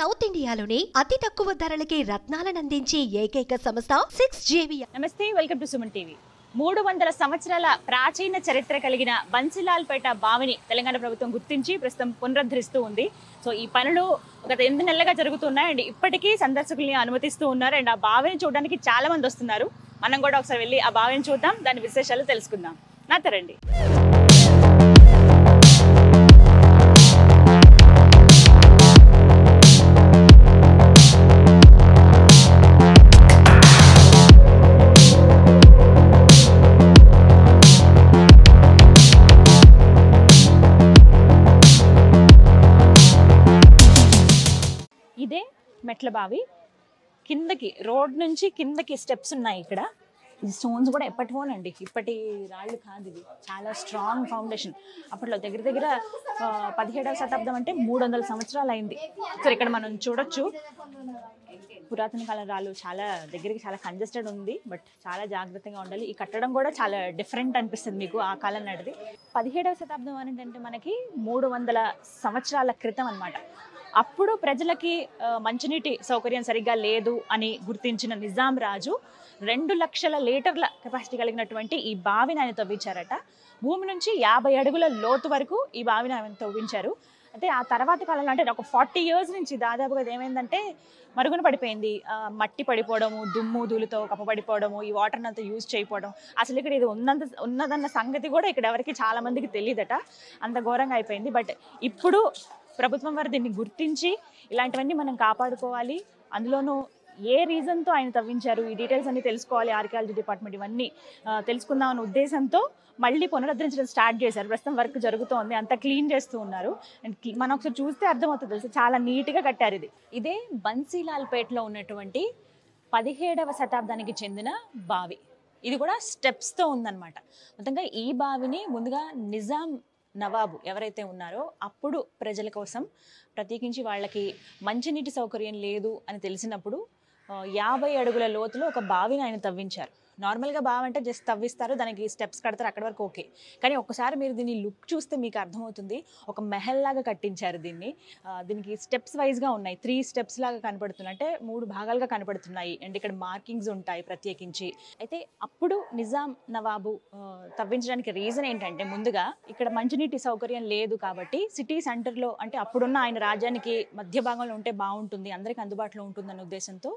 South ఇండియాలోని అతి తక్కువ ధరలకి రత్నాలనందించే ఏకైక సంస్థ సిక్స్ జేవియా నమస్తే వెల్కమ్ టు సుమన్ టీవీ. మూడు వందల సంవత్సరాల ప్రాచీన చరిత్ర కలిగిన బన్సిలాల్పేట బావిని తెలంగాణ ప్రభుత్వం గుర్తించి ప్రస్తుతం పునరుద్ధరిస్తూ ఉంది. సో ఈ పనులు గత ఎనిమిది నెలలుగా జరుగుతున్నాయి. అండ్ ఇప్పటికీ సందర్శకుల్ని అనుమతిస్తూ ఉన్నారు. అండ్ ఆ బావిని చూడడానికి చాలా మంది వస్తున్నారు. మనం కూడా ఒకసారి వెళ్ళి ఆ బావిని చూద్దాం. దాని విశేషాలు తెలుసుకుందాం. నా తరండి. మెట్ల బావి. కిందకి రోడ్ నుంచి కిందకి స్టెప్స్ ఉన్నాయి ఇక్కడ. ఈ స్టోన్స్ కూడా ఎప్పటివోనండి. ఇప్పటి రాళ్ళు కాదు ఇవి. చాలా స్ట్రాంగ్ ఫౌండేషన్. అప్పట్లో దగ్గర దగ్గర పదిహేడవ శతాబ్దం అంటే మూడు వందల సంవత్సరాలు అయింది సరే ఇక్కడ మనం చూడొచ్చు. పురాతన కాలం రాళ్ళు చాలా దగ్గరికి చాలా కంజెస్టెడ్ ఉంది. బట్ చాలా జాగ్రత్తగా ఉండాలి. ఈ కట్టడం కూడా చాలా డిఫరెంట్ అనిపిస్తుంది మీకు ఆ కాలం నాటిది. పదిహేడవ శతాబ్దం అనేటంటే మనకి మూడు వందల సంవత్సరాల క్రితం అన్నమాట. అప్పుడు ప్రజలకి మంచినీటి సౌకర్యం సరిగ్గా లేదు అని గుర్తించిన నిజాం రాజు రెండు లక్షల లీటర్ల కెపాసిటీ కలిగినటువంటి ఈ బావిని ఆయన తవ్వించారట. భూమి నుంచి యాభై అడుగుల లోతు వరకు ఈ బావిని ఆయన తవ్వించారు. అంటే ఆ తర్వాత కాలంలో అంటే ఒక ఫార్టీ ఇయర్స్ నుంచి దాదాపుగా ఏమైందంటే మరుగున పడిపోయింది. మట్టి పడిపోవడము దుమ్ము ధూళితో కప్పబడిపోవడము ఈ వాటర్ని అంతా యూజ్ చేయకపోవడం. అసలు ఇక్కడ ఇది ఉన్నంత ఉన్నదన్న సంగతి కూడా ఇక్కడ ఎవరికి చాలా మందికి తెలియదట. అంత ఘోరంగా అయిపోయింది. బట్ ఇప్పుడు ప్రభుత్వం వారు దీన్ని గుర్తించి ఇలాంటివన్నీ మనం కాపాడుకోవాలి. అందులోనూ ఏ రీజన్తో ఆయన తవ్వించారు? ఈ డీటెయిల్స్ అన్ని తెలుసుకోవాలి ఆర్కియాలజీ డిపార్ట్మెంట్ ఇవన్నీ తెలుసుకుందాం అనే ఉద్దేశంతో మళ్ళీ పునరుద్ధరించడం స్టార్ట్ చేశారు. ప్రస్తుతం వర్క్ జరుగుతోంది అంతా క్లీన్ చేస్తూ ఉన్నారు. అండ్ మనం ఒకసారి చూస్తే అర్థమవుతుంది తెలుసు? చాలా నీట్గా కట్టారు ఇది. ఇదే బన్సీలాల్పేటలో ఉన్నటువంటి పదిహేడవ శతాబ్దానికి చెందిన బావి. ఇది కూడా స్టెప్స్తో ఉందన్నమాట. మొత్తంగా ఈ బావిని ముందుగా నిజాం నవాబు ఎవరైతే ఉన్నారో అప్పుడు ప్రజల కోసం ప్రత్యేకించి వాళ్ళకి మంచినీటి సౌకర్యం లేదు అని తెలిసినప్పుడు యాభై అడుగుల లోతులో ఒక బావిని ఆయన తవ్వించారు. నార్మల్గా బావి అంటే జస్ట్ తవ్విస్తారు దానికి స్టెప్స్ కడతారు అక్కడి వరకు ఓకే కానీ ఒకసారి మీరు దీన్ని లుక్ చూస్తే మీకు అర్థమవుతుంది. ఒక మెహల్ లాగా కట్టించారు దీన్ని. దీనికి స్టెప్స్ వైజ్గా ఉన్నాయి. త్రీ స్టెప్స్ లాగా కనపడుతున్నాయి. అంటే మూడు భాగాలుగా కనపడుతున్నాయి. అండ్ ఇక్కడ మార్కింగ్స్ ఉంటాయి ప్రత్యేకించి. అయితే అప్పుడు నిజాం నవాబు తవ్వించడానికి రీజన్ ఏంటంటే ముందుగా ఇక్కడ మంచినీటి సౌకర్యం లేదు కాబట్టి సిటీ సెంటర్లో అంటే అప్పుడున్న ఆయన రాజ్యానికి మధ్య భాగంలో ఉంటే బాగుంటుంది అందరికీ అందుబాటులో ఉంటుందన్న ఉద్దేశంతో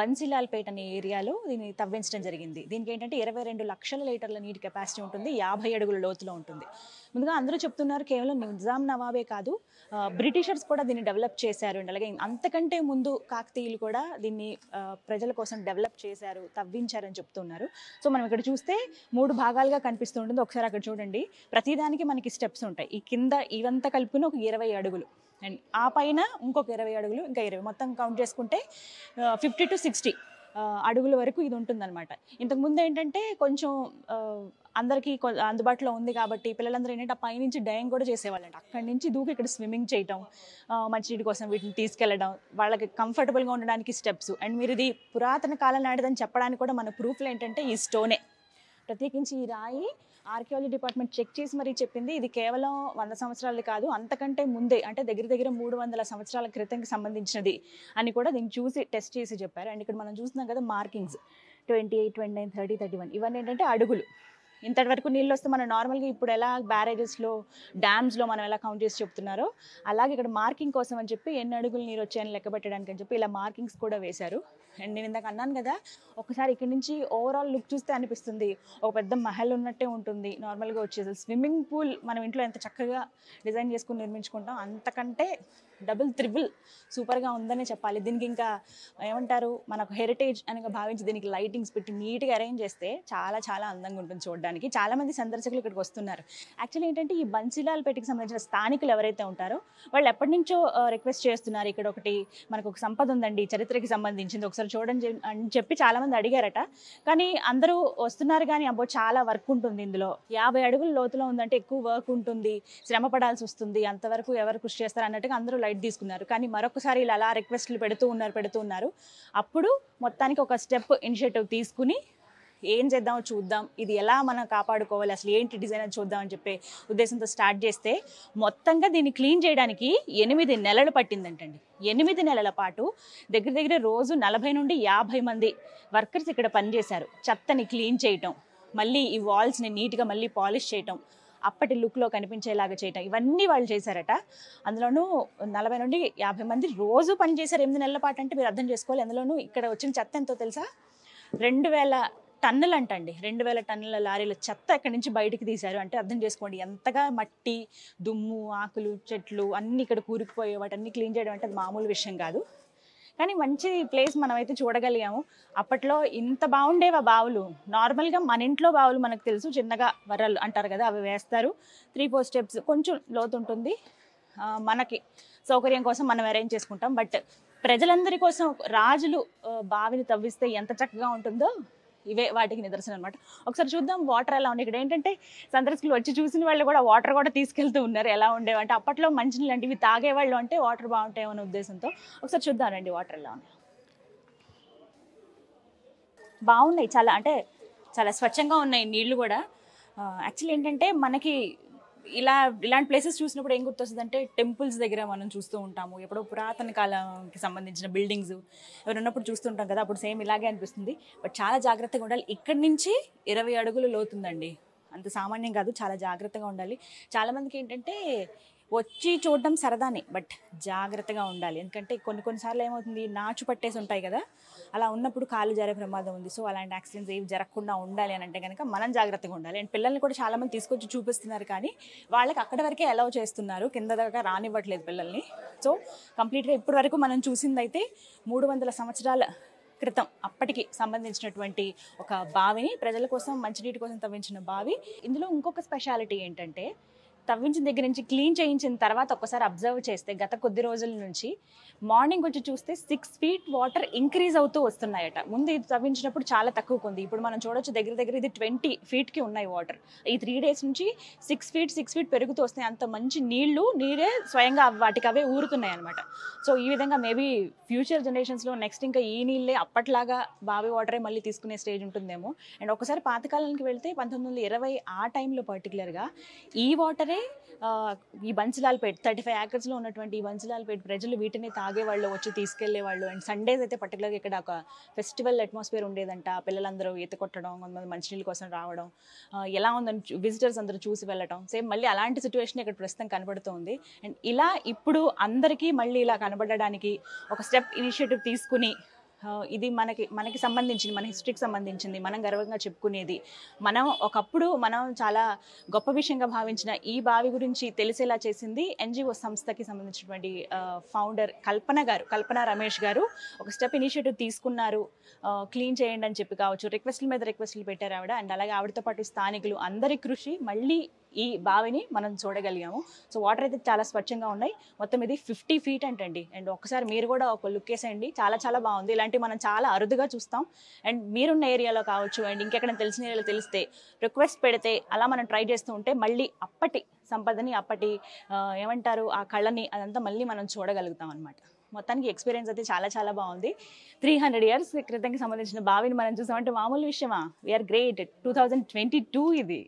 బన్సిలాల్పేట అనే ఏరియాలో దీన్ని తవ్వించడం జరిగింది. దీనికి ఏంటంటే ఇరవై రెండు లక్షల లీటర్ల నీటి కెపాసిటీ ఉంటుంది యాభై అడుగుల లోతులో ఉంటుంది. ముందుగా అందరూ చెప్తున్నారు కేవలం నిజాం నవాబే కాదు బ్రిటిషర్స్ కూడా దీన్ని డెవలప్ చేశారు అండ్. అలాగే అంతకంటే ముందు కాకతీయులు కూడా దీన్ని ప్రజల కోసం డెవలప్ చేశారు తవ్వించారని చెప్తున్నారు. సో మనం ఇక్కడ చూస్తే మూడు భాగాలుగా కనిపిస్తూ ఉంటుంది. ఒకసారి అక్కడ చూడండి. ప్రతిదానికి మనకి స్టెప్స్ ఉంటాయి. ఈ కింద ఇవంతా కలిపిన ఒక ఇరవై అడుగులు. అండ్ ఆ పైన ఇంకొక ఇరవై అడుగులు ఇంకా ఇరవై. మొత్తం కౌంట్ చేసుకుంటే ఫిఫ్టీ టు సిక్స్టీ అడుగుల వరకు ఇది ఉంటుందన్నమాట. ఇంతకుముందు ఏంటంటే కొంచెం అందరికీ అందుబాటులో ఉంది కాబట్టి పిల్లలందరూ ఏంటంటే ఆ పైనుంచి డయం కూడా చేసేవాళ్ళంట. అక్కడి నుంచి దూకి ఇక్కడ స్విమ్మింగ్ చేయటం మంచినీటి కోసం వీటిని తీసుకెళ్ళడం వాళ్ళకి కంఫర్టబుల్గా ఉండడానికి స్టెప్స్. అండ్ మీరు ఇది పురాతన కాలం నాటిదని చెప్పడానికి కూడా మన ప్రూఫ్లు ఏంటంటే ఈ స్టోనే. ప్రత్యేకించి ఈ రాయి ఆర్కియాలజీ డిపార్ట్మెంట్ చెక్ చేసి మరీ చెప్పింది. ఇది కేవలం వంద సంవత్సరాలు కాదు అంతకంటే ముందే అంటే దగ్గర దగ్గర మూడు వందల సంవత్సరాల క్రితంకి సంబంధించినది అని కూడా దీన్ని చూసి టెస్ట్ చేసి చెప్పారు. అండ్ ఇక్కడ మనం చూస్తున్నాం కదా markings. Twenty eight twenty nine thirty thirty one ఇవన్నీ ఏంటంటే అడుగులు. ఇంతటి వరకు నీళ్ళు వస్తే మనం నార్మల్గా ఇప్పుడు ఎలా బ్యారేజెస్లో డ్యామ్స్లో మనం ఎలా కౌంట్ చేసి చెప్తున్నారో అలాగే ఇక్కడ మార్కింగ్ కోసం అని చెప్పి ఎన్ని అడుగులు నీరు వచ్చాయని లెక్క పెట్టడానికి అని చెప్పి ఇలా మార్కింగ్స్ కూడా వేశారు. అండ్ నేను ఇందాక అన్నాను కదా ఒకసారి ఇక్కడ నుంచి ఓవరాల్ లుక్ చూస్తే అనిపిస్తుంది. ఒక పెద్ద మహల్ ఉన్నట్టే ఉంటుంది. నార్మల్గా వచ్చేసి స్విమ్మింగ్ పూల్ మనం ఇంట్లో ఎంత చక్కగా డిజైన్ చేసుకుని నిర్మించుకుంటాం అంతకంటే డబుల్ త్రిబుల్ సూపర్గా ఉందనే చెప్పాలి. దీనికి ఇంకా ఏమంటారు మనకు హెరిటేజ్ అని భావించి దీనికి లైటింగ్స్ పెట్టి నీట్గా అరేంజ్ చేస్తే చాలా చాలా అందంగా ఉంటుంది చూడడానికి. చూడడానికి చాలామంది సందర్శకులు ఇక్కడికి వస్తున్నారు. యాక్చువల్లీ ఏంటంటే ఈ బన్సీలాల్ పేటకి సంబంధించిన స్థానికులు ఎవరైతే ఉంటారో వాళ్ళు ఎప్పటి నుంచో రిక్వెస్ట్ చేస్తున్నారు. ఇక్కడ ఒకటి మనకు ఒక సంపద ఉందండి చరిత్రకి సంబంధించింది. ఒకసారి చూడండి అని చెప్పి చాలామంది అడిగారట. కానీ అందరూ వస్తున్నారు కానీ అబ్బో చాలా వర్క్ ఉంటుంది ఇందులో. యాభై అడుగుల లోతులో ఉందంటే ఎక్కువ వర్క్ ఉంటుంది. శ్రమ పడాల్సి వస్తుంది. అంతవరకు ఎవరు కృషి చేస్తారు అన్నట్టుగా అందరూ లైట్ తీసుకున్నారు. కానీ మరొకసారి ఇలా అలా రిక్వెస్ట్లు పెడుతూ ఉన్నారు పెడుతూ ఉన్నారు. అప్పుడు మొత్తానికి ఒక స్టెప్ ఇనిషియేటివ్ తీసుకుని ఏం చేద్దాం చూద్దాం. ఇది ఎలా మనం కాపాడుకోవాలి? అసలు ఏంటి డిజైన్ అని చూద్దాం అని చెప్పే ఉద్దేశంతో స్టార్ట్ చేస్తే మొత్తంగా దీన్ని క్లీన్ చేయడానికి ఎనిమిది నెలలు పట్టిందంటండి. ఎనిమిది నెలల పాటు దగ్గర దగ్గర రోజు నలభై నుండి యాభై మంది వర్కర్స్ ఇక్కడ పనిచేశారు. చెత్తని క్లీన్ చేయటం మళ్ళీ ఈ వాల్స్ని నీట్గా మళ్ళీ పాలిష్ చేయటం అప్పటి లుక్లో కనిపించేలాగా చేయటం ఇవన్నీ వాళ్ళు చేశారట. అందులోనూ నలభై నుండి యాభై మంది రోజు పనిచేశారు ఎనిమిది నెలల పాటు అంటే మీరు అర్థం చేసుకోవాలి. అందులోనూ ఇక్కడ వచ్చిన చెత్త ఎంతో తెలుసా? రెండు వేల టన్నులు అంటండి రెండు వేల టన్నుల లారీల చెత్త ఎక్కడి నుంచి బయటికి తీశారు? అంటే అర్థం చేసుకోండి. ఎంతగా మట్టి దుమ్ము ఆకులు చెట్లు అన్నీ ఇక్కడ కూరుకుపోయే వాటన్నీ క్లీన్ చేయడం అంటే అది మామూలు విషయం కాదు. కానీ మంచి ప్లేస్ మనమైతే చూడగలిగాము. అప్పట్లో ఇంత బాగుండేవి ఆ బావులు? నార్మల్గా మన ఇంట్లో బావులు మనకు తెలుసు. చిన్నగా వరలు అంటారు కదా అవి వేస్తారు. త్రీ ఫోర్ స్టెప్స్ కొంచెం లోతు ఉంటుంది మనకి సౌకర్యం కోసం మనం అరేంజ్ చేసుకుంటాం. బట్ ప్రజలందరి కోసం రాజులు బావిని తవ్విస్తే ఎంత చక్కగా ఉంటుందో ఇవే వాటికి నిదర్శనం అనమాట ఒకసారి చూద్దాం వాటర్ ఎలా ఉంది ఇక్కడ ఏంటంటే సందర్శకులు వచ్చి చూసిన వాళ్ళు కూడా వాటర్ కూడా తీసుకెళ్తూ ఉన్నారు. ఎలా ఉండేవి అంటే అప్పట్లో మంచినీళ్ళు అంటే ఇవి తాగేవాళ్ళు అంటే వాటర్ బాగుంటాయి అనే ఉద్దేశంతో. ఒకసారి చూద్దామండి వాటర్ ఎలా ఉన్నాయి. బాగున్నాయి. చాలా అంటే చాలా స్వచ్ఛంగా ఉన్నాయి నీళ్ళు కూడా. యాక్చువల్లీ ఏంటంటే మనకి ఇలా ఇలాంటి ప్లేసెస్ చూసినప్పుడు ఏం గుర్తొస్తుంది అంటే టెంపుల్స్ దగ్గర మనం చూస్తూ ఉంటాము. ఎప్పుడో పురాతన కాలంకి సంబంధించిన బిల్డింగ్స్ ఎవరు ఉన్నప్పుడు చూస్తుంటాం కదా అప్పుడు సేమ్ ఇలాగే అనిపిస్తుంది. బట్ చాలా జాగ్రత్తగా ఉండాలి. ఇక్కడి నుంచి ఇరవై అడుగులు లోతుందండి. అంత సామాన్యం కాదు చాలా జాగ్రత్తగా ఉండాలి. చాలామందికి ఏంటంటే వచ్చి చూడడం సరదానే బట్ జాగ్రత్తగా ఉండాలి. ఎందుకంటే కొన్ని కొన్నిసార్లు ఏమవుతుంది నాచు పట్టేసి ఉంటాయి కదా అలా ఉన్నప్పుడు కాలు జారే ప్రమాదం ఉంది. సో అలాంటి యాక్సిడెంట్స్ ఏవి జరగకుండా ఉండాలి అని అంటే కనుక మనం జాగ్రత్తగా ఉండాలి. అండ్ పిల్లల్ని కూడా చాలామంది తీసుకొచ్చి చూపిస్తున్నారు కానీ వాళ్ళకి అక్కడి వరకే అలౌ చేస్తున్నారు. కింద దాకా రానివ్వట్లేదు పిల్లల్ని. సో కంప్లీట్గా ఇప్పటి వరకు మనం చూసిందైతే మూడు వందల సంవత్సరాల క్రితం అప్పటికి సంబంధించినటువంటి ఒక బావిని ప్రజల కోసం మంచినీటి కోసం తవ్వించిన బావి. ఇందులో ఇంకొక స్పెషాలిటీ ఏంటంటే తవ్వించిన దగ్గర నుంచి క్లీన్ చేయించిన తర్వాత ఒకసారి అబ్జర్వ్ చేస్తే గత కొద్ది రోజుల నుంచి మార్నింగ్ వచ్చి చూస్తే సిక్స్ ఫీట్ వాటర్ ఇంక్రీజ్ అవుతూ వస్తున్నాయట. ముందు ఇది తవ్వించినప్పుడు చాలా తక్కువ ఉంది. ఇప్పుడు మనం చూడొచ్చు దగ్గర దగ్గర ఇది ట్వంటీ ఫీట్కి ఉన్నాయి వాటర్. ఈ త్రీ డేస్ నుంచి సిక్స్ ఫీట్ సిక్స్ ఫీట్ పెరుగుతూ వస్తున్నాయి. అంత మంచి నీళ్ళు నీరే స్వయంగా వాటికి అవే ఊరుతున్నాయి అనమాట సో ఈ విధంగా మేబీ ఫ్యూచర్ జనరేషన్స్లో నెక్స్ట్ ఇంకా ఈ నీళ్ళే అప్పట్లాగా బావి వాటరే మళ్ళీ తీసుకునే స్టేజ్ ఉంటుందేమో. అండ్ ఒకసారి పాతకాలానికి వెళ్తే పంతొమ్మిది వందల ఇరవై ఆ టైంలో పర్టికులర్గా ఈ వాటరే వీటినే ఈ బంచిలాల్పేట్ థర్టీ ఫైవ్ ఏకర్స్లో ఉన్నటువంటి ఈ బంచిలాల్పేట్ ప్రజలు వీటిని తాగేవాళ్ళు వచ్చి తీసుకెళ్ళేవాళ్ళు. అండ్ సండేస్ అయితే పర్టికులర్గా ఇక్కడ ఒక ఫెస్టివల్ అట్మాస్ఫియర్ ఉండేదంట. పిల్లలందరూ ఈత కొట్టడం కొంతమంది మంచినీళ్ళ కోసం రావడం ఎలా ఉందని విజిటర్స్ అందరూ చూసి వెళ్ళటం. సేమ్ మళ్ళీ అలాంటి సిచ్యువేషన్ ఇక్కడ ప్రస్తుతం కనబడుతోంది. అండ్ ఇలా ఇప్పుడు అందరికీ మళ్ళీ ఇలా కనబడడానికి ఒక స్టెప్ ఇనిషియేటివ్ తీసుకుని ఇది మనకి మనకి సంబంధించింది మన హిస్టరీకి సంబంధించింది మనం గర్వంగా చెప్పుకునేది. మనం ఒకప్పుడు మనం చాలా గొప్ప విషయంగా భావించిన ఈ బావి గురించి తెలిసేలా చేసింది ఎన్జిఓ సంస్థకి సంబంధించినటువంటి ఫౌండర్ కల్పన గారు కల్పన రమేష్ గారు. ఒక స్టెప్ ఇనిషియేటివ్ తీసుకున్నారు. క్లీన్ చేయండి అని చెప్పి కావచ్చు రిక్వెస్ట్ల మీద రిక్వెస్ట్లు పెట్టారు ఆవిడ. అండ్ అలాగే ఆవిడతో పాటు స్థానికులు అందరి కృషి మళ్ళీ ఈ బావిని మనం చూడగలిగాము. సో వాటర్ అయితే చాలా స్వచ్ఛంగా ఉన్నాయి. మొత్తం ఇది ఫిఫ్టీ ఫీట్ అంటండి. అండ్ ఒకసారి మీరు కూడా ఒక లుక్ వేసేయండి. చాలా చాలా బాగుంది. ఇలాంటివి మనం చాలా అరుదుగా చూస్తాం. అండ్ మీరున్న ఏరియాలో కావచ్చు అండ్ ఇంకెక్కడ తెలిసిన ఏరియాలో తెలిస్తే రిక్వెస్ట్ పెడితే అలా మనం ట్రై చేస్తూ ఉంటే మళ్ళీ అప్పటి సంపదని అప్పటి ఏమంటారు ఆ కళని అదంతా మళ్ళీ మనం చూడగలుగుతాం అనమాట మొత్తానికి ఎక్స్పీరియన్స్ అయితే చాలా చాలా బాగుంది. త్రీ హండ్రెడ్ ఇయర్స్ క్రితంకి సంబంధించిన బావిని మనం చూసామంటే మామూలు విషయమా? We are great two thousand twenty two ఇది.